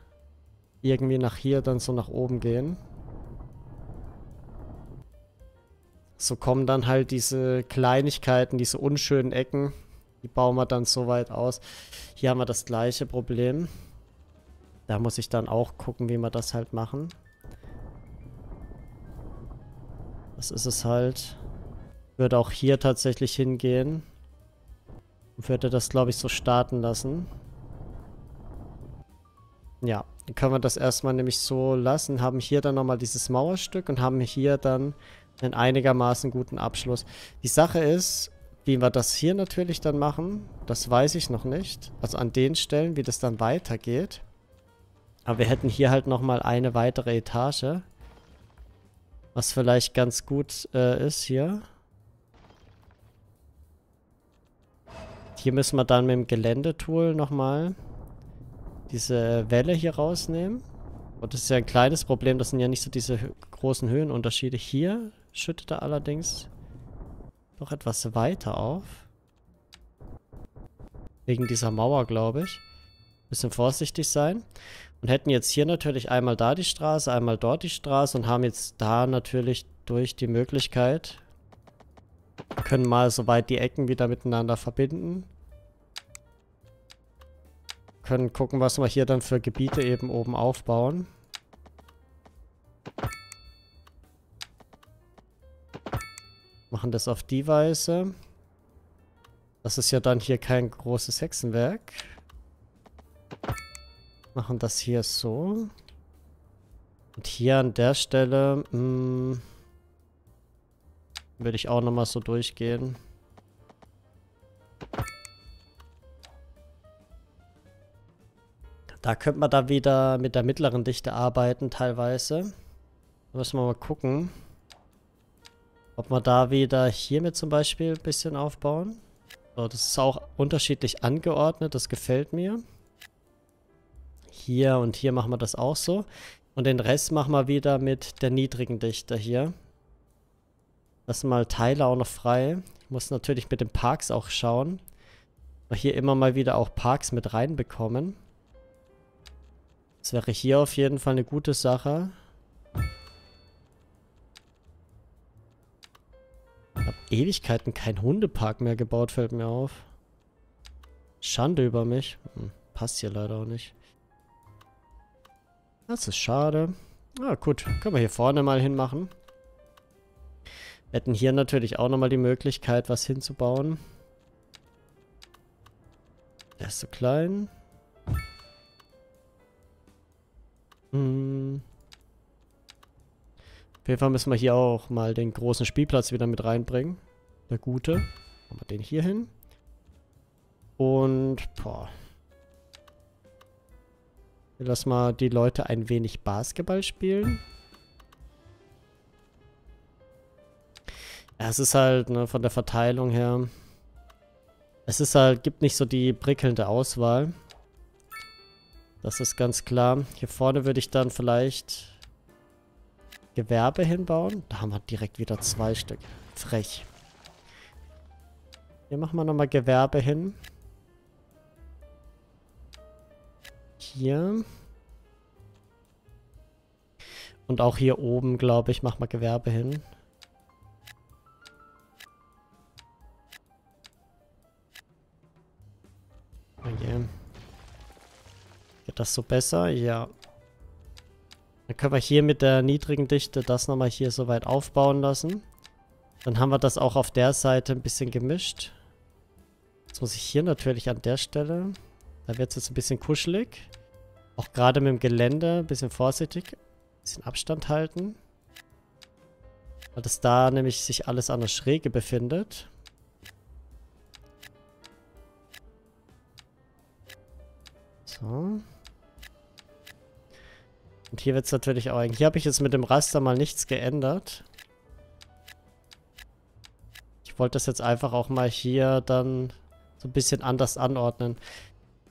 irgendwie nach hier dann so nach oben gehen. So kommen dann halt diese Kleinigkeiten, diese unschönen Ecken, die bauen wir dann so weit aus. Hier haben wir das gleiche Problem. Da muss ich dann auch gucken, wie wir das halt machen. Das ist es halt. Würde auch hier tatsächlich hingehen. Und würde das, glaube ich, so starten lassen. Ja, dann können wir das erstmal nämlich so lassen. Haben hier dann nochmal dieses Mauerstück und haben hier dann einen einigermaßen guten Abschluss. Die Sache ist, wie wir das hier natürlich dann machen, das weiß ich noch nicht. Also an den Stellen, wie das dann weitergeht. Aber wir hätten hier halt nochmal eine weitere Etage. Was vielleicht ganz gut äh, ist hier. Hier müssen wir dann mit dem Geländetool nochmal diese Welle hier rausnehmen. Und das ist ja ein kleines Problem, das sind ja nicht so diese großen Höhenunterschiede. Hier schüttet er allerdings noch etwas weiter auf. Wegen dieser Mauer, glaube ich. Bisschen vorsichtig sein. Und hätten jetzt hier natürlich einmal da die Straße, einmal dort die Straße und haben jetzt da natürlich durch die Möglichkeit, können mal soweit die Ecken wieder miteinander verbinden. Können gucken, was wir hier dann für Gebiete eben oben aufbauen. Machen das auf die Weise. Das ist ja dann hier kein großes Hexenwerk. Machen das hier so. Und hier an der Stelle mh, hm, würde ich auch nochmal so durchgehen. Da könnte man da wieder mit der mittleren Dichte arbeiten teilweise. Da müssen wir mal gucken. Ob wir da wieder hiermit zum Beispiel ein bisschen aufbauen. So, das ist auch unterschiedlich angeordnet. Das gefällt mir. Hier und hier machen wir das auch so. Und den Rest machen wir wieder mit der niedrigen Dichte hier. Lassen mal Teile auch noch frei. Ich muss natürlich mit den Parks auch schauen. Hier immer mal wieder auch Parks mit reinbekommen. Das wäre hier auf jeden Fall eine gute Sache. Ich habe Ewigkeiten keinen Hundepark mehr gebaut, fällt mir auf. Schande über mich. Hm, passt hier leider auch nicht. Das ist schade. Ah, gut. Können wir hier vorne mal hinmachen. Wir hätten hier natürlich auch nochmal die Möglichkeit, was hinzubauen. Der ist so klein. Hm. Auf jeden Fall müssen wir hier auch mal den großen Spielplatz wieder mit reinbringen. Der gute. Machen wir den hier hin. Und, boah. Lass mal die Leute ein wenig Basketball spielen. Ja, es ist halt, ne, von der Verteilung her. Es ist halt, gibt nicht so die prickelnde Auswahl. Das ist ganz klar. Hier vorne würde ich dann vielleicht Gewerbe hinbauen. Da haben wir direkt wieder zwei Stück. Frech. Hier machen wir nochmal Gewerbe hin. Hier. Und auch hier oben, glaube ich, machen wir Gewerbe hin. Oh Geht das so besser? Ja. Dann können wir hier mit der niedrigen Dichte das nochmal hier so weit aufbauen lassen. Dann haben wir das auch auf der Seite ein bisschen gemischt. Jetzt muss ich hier natürlich an der Stelle... Da wird es jetzt ein bisschen kuschelig. Auch gerade mit dem Gelände ein bisschen vorsichtig. Ein bisschen Abstand halten. Weil das da nämlich sich alles an der Schräge befindet. So. Und hier wird es natürlich auch Hier habe ich jetzt mit dem Raster mal nichts geändert. Ich wollte das jetzt einfach auch mal hier dann so ein bisschen anders anordnen.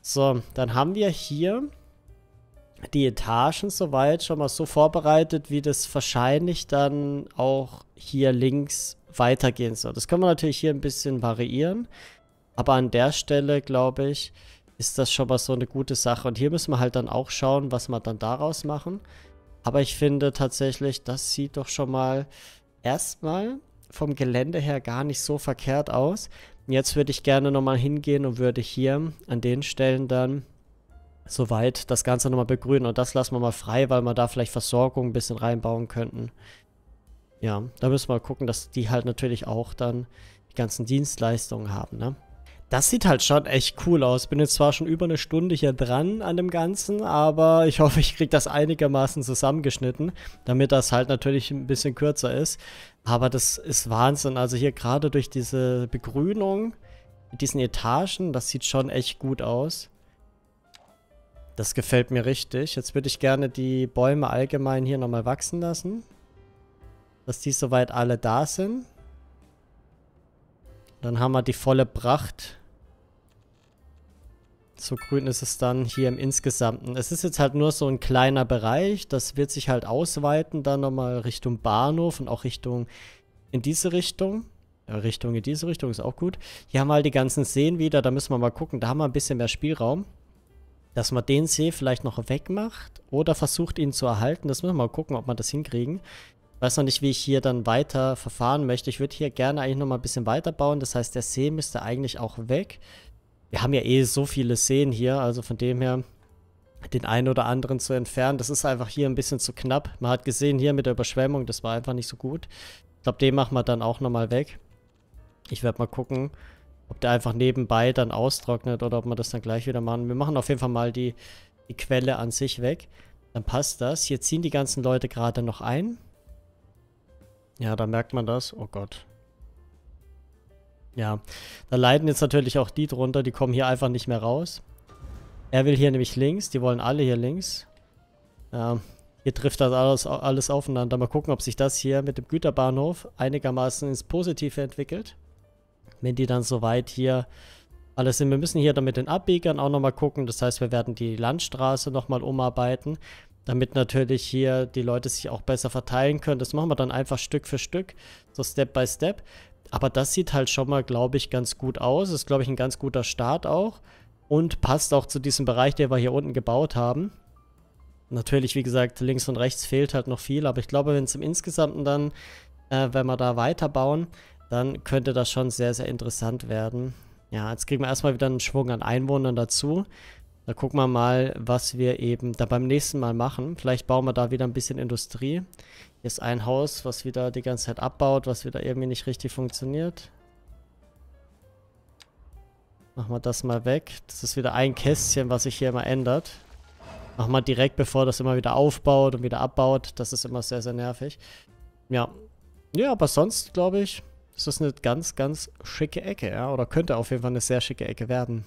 So, dann haben wir hier die Etagen soweit schon mal so vorbereitet, wie das wahrscheinlich dann auch hier links weitergehen soll. Das können wir natürlich hier ein bisschen variieren. Aber an der Stelle, glaube ich, ist das schon mal so eine gute Sache. Und hier müssen wir halt dann auch schauen, was wir dann daraus machen. Aber ich finde tatsächlich, das sieht doch schon mal erstmal vom Gelände her gar nicht so verkehrt aus. Jetzt würde ich gerne nochmal hingehen und würde hier an den Stellen dann soweit das Ganze nochmal begrünen. Und das lassen wir mal frei, weil wir da vielleicht Versorgung ein bisschen reinbauen könnten. Ja, da müssen wir gucken, dass die halt natürlich auch dann die ganzen Dienstleistungen haben, ne? Das sieht halt schon echt cool aus. Bin jetzt zwar schon über eine Stunde hier dran an dem Ganzen, aber ich hoffe, ich kriege das einigermaßen zusammengeschnitten, damit das halt natürlich ein bisschen kürzer ist. Aber das ist Wahnsinn. Also hier gerade durch diese Begrünung mit diesen Etagen, das sieht schon echt gut aus. Das gefällt mir richtig. Jetzt würde ich gerne die Bäume allgemein hier nochmal wachsen lassen. Dass die soweit alle da sind. Dann haben wir die volle Pracht. So grün ist es dann hier im Insgesamten. Es ist jetzt halt nur so ein kleiner Bereich. Das wird sich halt ausweiten dann nochmal Richtung Bahnhof und auch Richtung in diese Richtung. Richtung in diese Richtung ist auch gut. Hier haben wir halt die ganzen Seen wieder. Da müssen wir mal gucken. Da haben wir ein bisschen mehr Spielraum. Dass man den See vielleicht noch wegmacht oder versucht ihn zu erhalten. Das müssen wir mal gucken, ob wir das hinkriegen weiß noch nicht, wie ich hier dann weiter verfahren möchte. Ich würde hier gerne eigentlich noch mal ein bisschen weiterbauen. Das heißt, der See müsste eigentlich auch weg. Wir haben ja eh so viele Seen hier, also von dem her den einen oder anderen zu entfernen. Das ist einfach hier ein bisschen zu knapp. Man hat gesehen hier mit der Überschwemmung, das war einfach nicht so gut. Ich glaube, den machen wir dann auch nochmal weg. Ich werde mal gucken, ob der einfach nebenbei dann austrocknet oder ob wir das dann gleich wieder machen. Wir machen auf jeden Fall mal die, die Quelle an sich weg. Dann passt das. Hier ziehen die ganzen Leute gerade noch ein. Ja, da merkt man das. Oh Gott. Ja, da leiden jetzt natürlich auch die drunter, die kommen hier einfach nicht mehr raus. Er will hier nämlich links, die wollen alle hier links. Ja, hier trifft das alles, alles aufeinander. Mal gucken, ob sich das hier mit dem Güterbahnhof einigermaßen ins Positive entwickelt. Wenn die dann soweit hier alles sind. Wir müssen hier dann mit den Abbiegern auch nochmal gucken. Das heißt, wir werden die Landstraße nochmal umarbeiten damit natürlich hier die Leute sich auch besser verteilen können. Das machen wir dann einfach Stück für Stück, so Step by Step. Aber das sieht halt schon mal, glaube ich, ganz gut aus. Ist, glaube ich, ein ganz guter Start auch. Und passt auch zu diesem Bereich, den wir hier unten gebaut haben. Natürlich, wie gesagt, links und rechts fehlt halt noch viel. Aber ich glaube, wenn es im Insgesamten dann, äh, wenn wir da weiterbauen, dann könnte das schon sehr, sehr interessant werden. Ja, jetzt kriegen wir erstmal wieder einen Schwung an Einwohnern dazu. Da gucken wir mal, was wir eben da beim nächsten Mal machen. Vielleicht bauen wir da wieder ein bisschen Industrie. Hier ist ein Haus, was wieder die ganze Zeit abbaut, was wieder irgendwie nicht richtig funktioniert. Machen wir das mal weg. Das ist wieder ein Kästchen, was sich hier immer ändert. Machen wir direkt, bevor das immer wieder aufbaut und wieder abbaut. Das ist immer sehr, sehr nervig. Ja. Ja, aber sonst, glaube ich, ist das eine ganz, ganz schicke Ecke, ja. Oder könnte auf jeden Fall eine sehr schicke Ecke werden.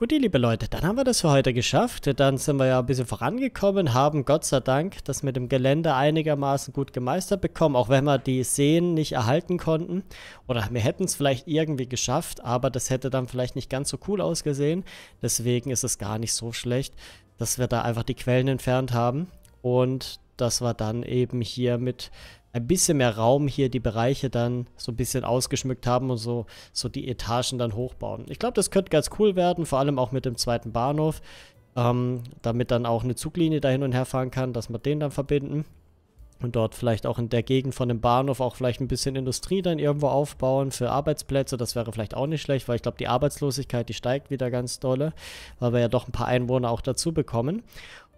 Gut, liebe Leute, dann haben wir das für heute geschafft. Dann sind wir ja ein bisschen vorangekommen, haben Gott sei Dank das mit dem Gelände einigermaßen gut gemeistert bekommen, auch wenn wir die Seen nicht erhalten konnten. Oder wir hätten es vielleicht irgendwie geschafft, aber das hätte dann vielleicht nicht ganz so cool ausgesehen. Deswegen ist es gar nicht so schlecht, dass wir da einfach die Quellen entfernt haben und dass wir dann eben hier mit ein bisschen mehr Raum hier die Bereiche dann so ein bisschen ausgeschmückt haben und so, so die Etagen dann hochbauen. Ich glaube, das könnte ganz cool werden, vor allem auch mit dem zweiten Bahnhof, ähm, damit dann auch eine Zuglinie da hin und her fahren kann, dass wir den dann verbinden. Und dort vielleicht auch in der Gegend von dem Bahnhof auch vielleicht ein bisschen Industrie dann irgendwo aufbauen für Arbeitsplätze. Das wäre vielleicht auch nicht schlecht, weil ich glaube, die Arbeitslosigkeit, die steigt wieder ganz dolle, weil wir ja doch ein paar Einwohner auch dazu bekommen.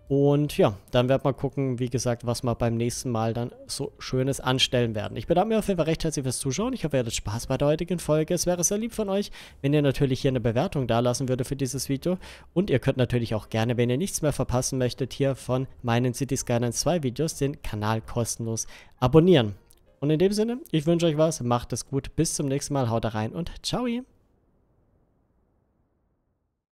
Und ja, dann werden wir gucken, wie gesagt, was wir beim nächsten Mal dann so Schönes anstellen werden. Ich bedanke mich auf jeden Fall recht herzlich fürs Zuschauen. Ich hoffe, ihr hattet Spaß bei der heutigen Folge. Es wäre sehr lieb von euch, wenn ihr natürlich hier eine Bewertung dalassen würdet für dieses Video. Und ihr könnt natürlich auch gerne, wenn ihr nichts mehr verpassen möchtet, hier von meinen City Skylines 2 Videos den Kanal kostenlos abonnieren. Und in dem Sinne, ich wünsche euch was, macht es gut, bis zum nächsten Mal, haut rein und ciao!